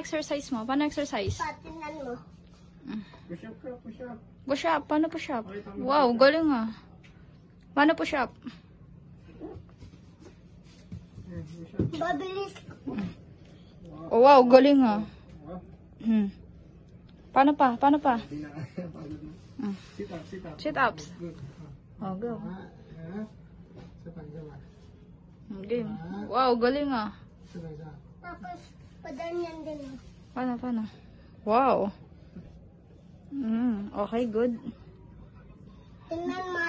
exercise mo? Paano exercise? Patinan mo. Push up ka, push up. Push up. Paano push up? Wow, galing ah. Paano push up? Hmm. Mabilis. Oh, wow, galing ah. Hmm. Paano pa? Paano pa? Hmm. Sit up, sit up. Sit-ups. Good. Oh, go. Pa. Game. Wow, galing ah. Isa. Tapos, padanyan din. Paano, paano? Wow. Mm, okay, good. Tingnan mo